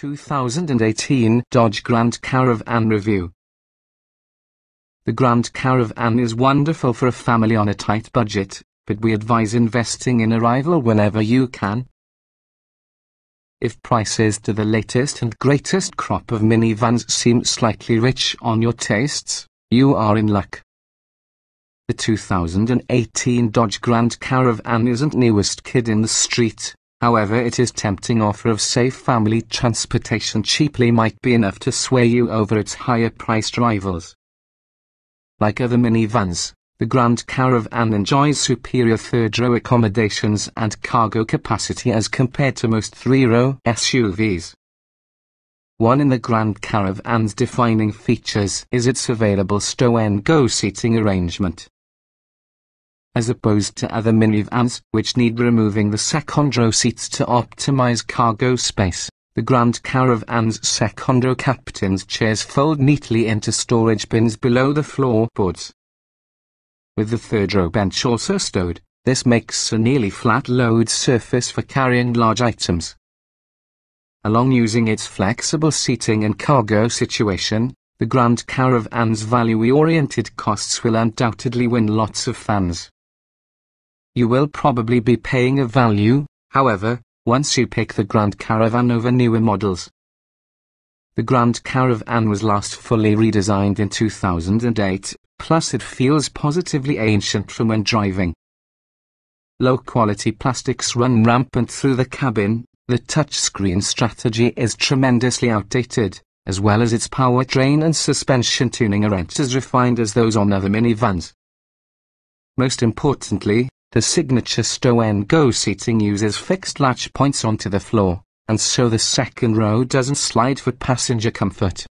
2018 Dodge Grand Caravan Review The Grand Caravan is wonderful for a family on a tight budget, but we advise investing in a rival whenever you can. If prices to the latest and greatest crop of minivans seem slightly rich on your tastes, you are in luck. The 2018 Dodge Grand Caravan isn't newest kid in the street, however it is tempting offer of safe family transportation cheaply might be enough to sway you over its higher-priced rivals. Like other minivans, the Grand Caravan enjoys superior third-row accommodations and cargo capacity as compared to most three-row SUVs. One in the Grand Caravan's defining features is its available stow-and-go seating arrangement. As opposed to other minivans, which need removing the second row seats to optimize cargo space, the Grand Caravan's second row captain's chairs fold neatly into storage bins below the floorboards with the third row bench also stowed. This makes a nearly flat load surface for carrying large items. Along using its flexible seating and cargo situation, the Grand Caravan's value-oriented costs will undoubtedly win lots of fans. You will probably be paying a value, however, once you pick the Grand Caravan over newer models. The Grand Caravan was last fully redesigned in 2008, plus it feels positively ancient from when driving. Low-quality plastics run rampant through the cabin, the touchscreen strategy is tremendously outdated, as well as its powertrain and suspension tuning aren't as refined as those on other minivans. Most importantly, the signature stow-and-go seating uses fixed latch points onto the floor, and so the second row doesn't slide for passenger comfort.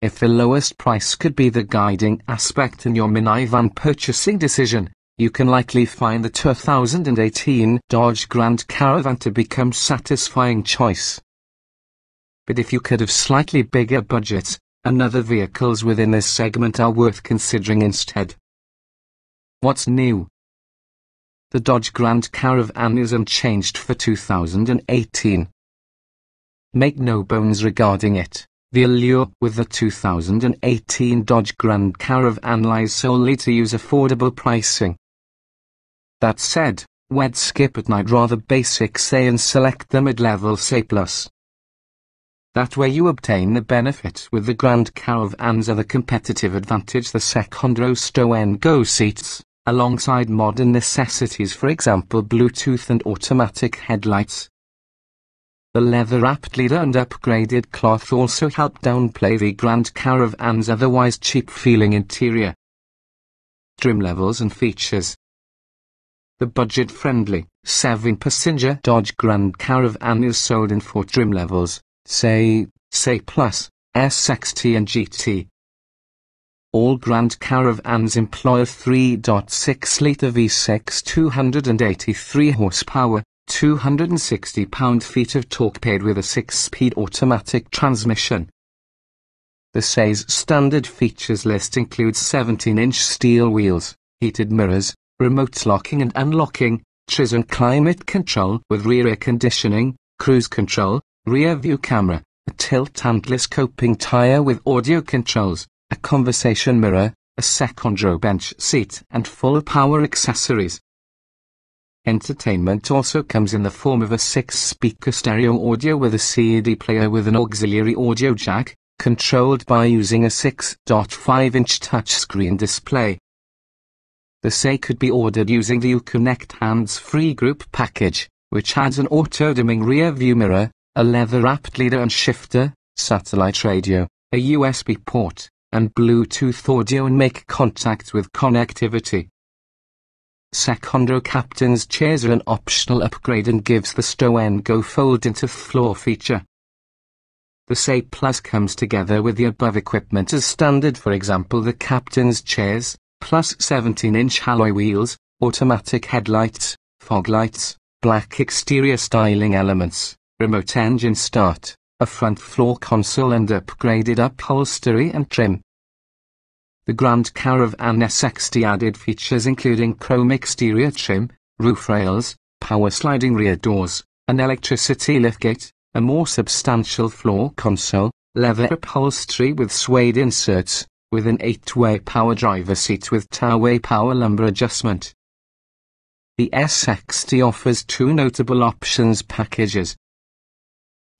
If the lowest price could be the guiding aspect in your minivan purchasing decision, you can likely find the 2018 Dodge Grand Caravan to become satisfying choice. But if you could have slightly bigger budget, another vehicles within this segment are worth considering instead. What's new? The Dodge Grand Caravan is unchanged for 2018. Make no bones regarding it. The allure with the 2018 Dodge Grand Caravan lies solely to use affordable pricing. That said, we'd skip at night rather basic say and select the mid-level say plus. That way you obtain the benefit with the Grand Caravan's other competitive advantage the second row stow and go seats, alongside modern necessities for example Bluetooth and automatic headlights. The leather-wrapped leather and upgraded cloth also help downplay the Grand Caravan's otherwise cheap-feeling interior. Trim levels and features The budget-friendly, 7-passenger Dodge Grand Caravan is sold in four trim levels, say, say Plus, SXT and GT. All Grand Caravans employ a 3.6-litre V6 283 horsepower, 260 pound-feet of torque paired with a 6-speed automatic transmission. The SAY's standard features list includes 17-inch steel wheels, heated mirrors, remote locking and unlocking, and climate control with rear air conditioning, cruise control, rear view camera, a tilt and telescoping tire with audio controls, a conversation mirror, a second row bench seat and full power accessories. Entertainment also comes in the form of a six-speaker stereo audio with a CD player with an auxiliary audio jack, controlled by using a 6.5-inch touchscreen display. The SAY could be ordered using the Uconnect hands-free group package, which adds an auto-dimming rear-view mirror, a leather-wrapped leader and shifter, satellite radio, a USB port, and Bluetooth audio and make contact with connectivity. Secondo captain's chairs are an optional upgrade and gives the stow and go fold into floor feature. The SAY Plus comes together with the above equipment as standard for example the captain's chairs, plus 17-inch alloy wheels, automatic headlights, fog lights, black exterior styling elements, remote engine start, a front floor console and upgraded upholstery and trim. The Grand Caravan SXT added features including chrome exterior trim, roof rails, power sliding rear doors, an electricity liftgate, a more substantial floor console, leather upholstery with suede inserts, with an 8-way power driver seat with two-way power lumbar adjustment. The SXT offers two notable options packages.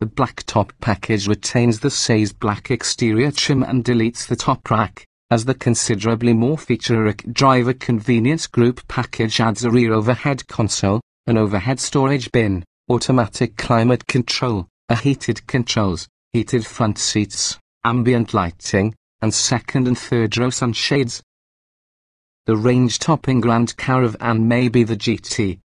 The black top package retains the SAIS black exterior trim and deletes the top rack, as the considerably more feature-rich driver convenience group package adds a rear overhead console, an overhead storage bin, automatic climate control, a heated controls, heated front seats, ambient lighting, and second and third row sunshades. The range-topping Grand Caravan may be the GT.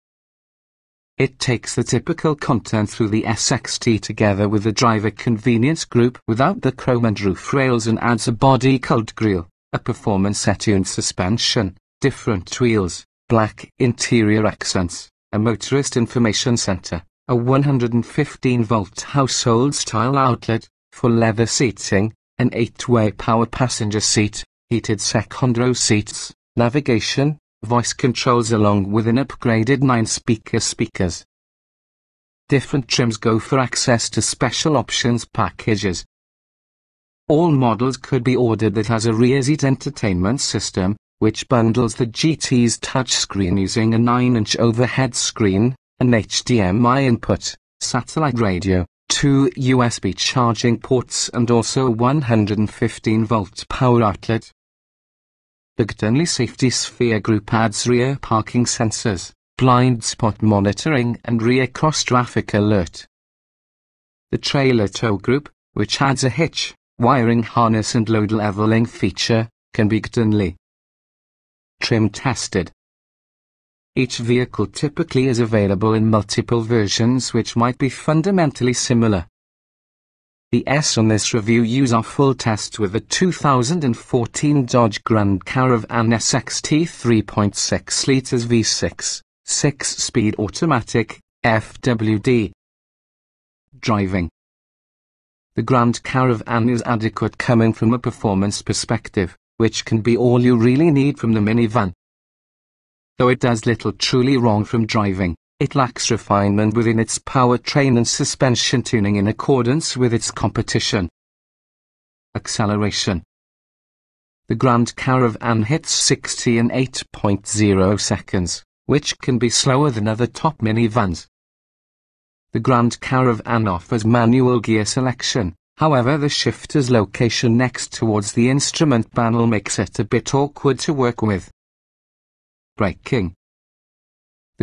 It takes the typical content through the SXT together with the driver convenience group without the chrome and roof rails and adds a body cold grille, a performance-attuned suspension, different wheels, black interior accents, a motorist information center, a 115-volt household-style outlet, for leather seating, an 8-way power passenger seat, heated second row seats, navigation, voice controls along with an upgraded 9-speaker speakers. Different trims go for access to special options packages. All models could be ordered that has a rear seat entertainment system, which bundles the GT's touchscreen using a 9-inch overhead screen, an HDMI input, satellite radio, two USB charging ports and also a 115 volt power outlet. Bigtonley Safety Sphere Group adds rear parking sensors, blind spot monitoring and rear cross traffic alert. The Trailer Tow Group, which adds a hitch, wiring harness and load leveling feature, can be Bigtonley trim tested. Each vehicle typically is available in multiple versions which might be fundamentally similar. The S on this review use our full test with the 2014 Dodge Grand Caravan SXT 3.6 litres V6, 6-speed automatic, FWD. Driving The Grand Caravan is adequate coming from a performance perspective, which can be all you really need from the minivan. Though it does little truly wrong from driving, it lacks refinement within its powertrain and suspension tuning in accordance with its competition. Acceleration The Grand Caravan hits 60 in 8.0 seconds, which can be slower than other top minivans. The Grand Caravan offers manual gear selection, however the shifter's location next towards the instrument panel makes it a bit awkward to work with braking.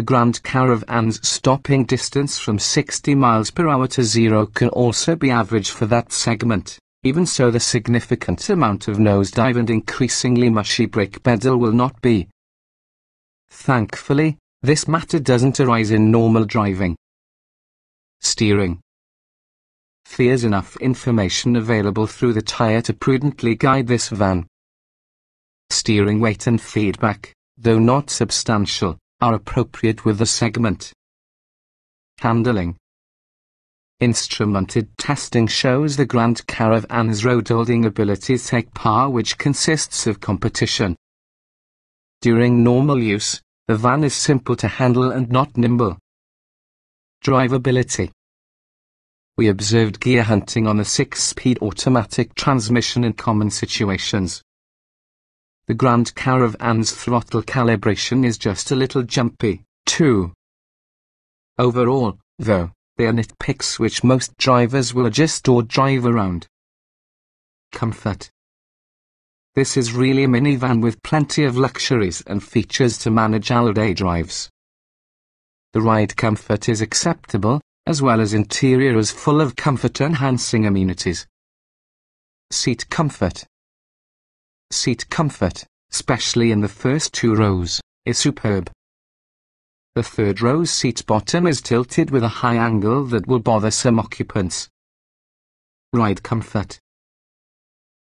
The Grand Caravan's stopping distance from 60 miles per hour to zero can also be averaged for that segment. Even so the significant amount of nosedive and increasingly mushy brake pedal will not be. Thankfully, this matter doesn't arise in normal driving. Steering. There's enough information available through the tyre to prudently guide this van. Steering weight and feedback though not substantial, are appropriate with the segment. Handling Instrumented testing shows the Grand Caravan's road-holding ability take par which consists of competition. During normal use, the van is simple to handle and not nimble. Drivability We observed gear hunting on the six-speed automatic transmission in common situations. The Grand Caravan's throttle calibration is just a little jumpy, too. Overall, though, they are nitpicks which most drivers will adjust or drive around. Comfort This is really a minivan with plenty of luxuries and features to manage all-day drives. The ride comfort is acceptable, as well as interior is full of comfort-enhancing amenities. Seat comfort Seat comfort, especially in the first two rows, is superb. The third row's seat bottom is tilted with a high angle that will bother some occupants. Ride comfort.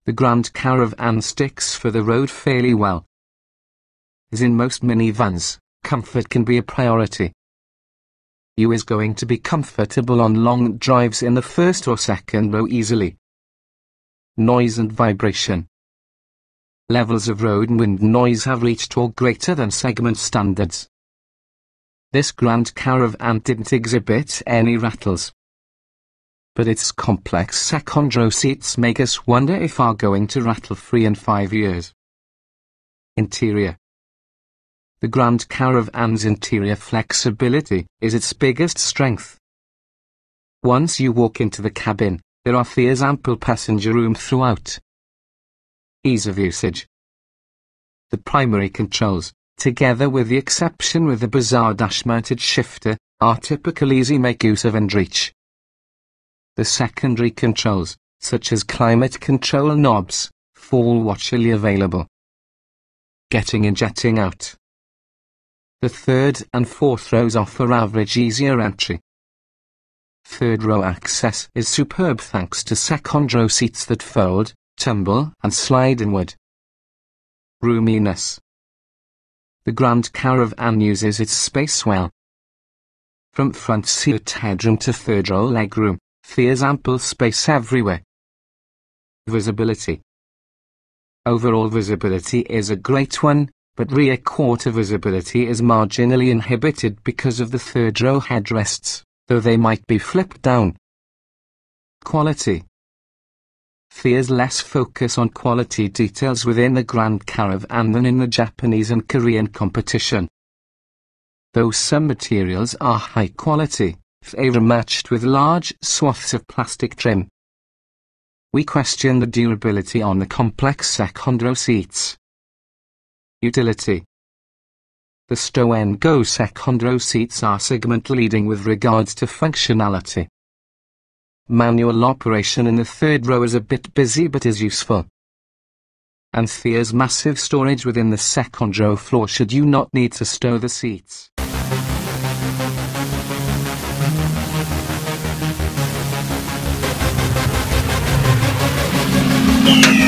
The Grand Caravan sticks for the road fairly well. As in most minivans, comfort can be a priority. You is going to be comfortable on long drives in the first or second row easily. Noise and vibration levels of road and wind noise have reached or greater than segment standards. This Grand Caravan didn't exhibit any rattles. but its complex second row seats make us wonder if are going to rattle free in five years. Interior The Grand Caravan's interior flexibility is its biggest strength. Once you walk into the cabin, there are Thea's ample passenger room throughout. Ease of usage The primary controls, together with the exception with the bizarre dash-mounted shifter, are typical easy make use of and reach. The secondary controls, such as climate control knobs, fall watchily available. Getting in jetting out. The third and fourth rows offer average easier entry. Third row access is superb thanks to second row seats that fold, tumble and slide inward. Roominess. The Grand Caravan uses its space well. From front seat headroom to third row legroom, There's ample space everywhere. Visibility. Overall visibility is a great one, but rear quarter visibility is marginally inhibited because of the third row headrests, though they might be flipped down. Quality. There's less focus on quality details within the Grand Caravan than in the Japanese and Korean competition. Though some materials are high quality, they are matched with large swaths of plastic trim. We question the durability on the complex second row seats. Utility The Stow and Go second row seats are segment leading with regards to functionality. Manual operation in the third row is a bit busy but is useful. And there's massive storage within the second row floor should you not need to stow the seats. Yeah.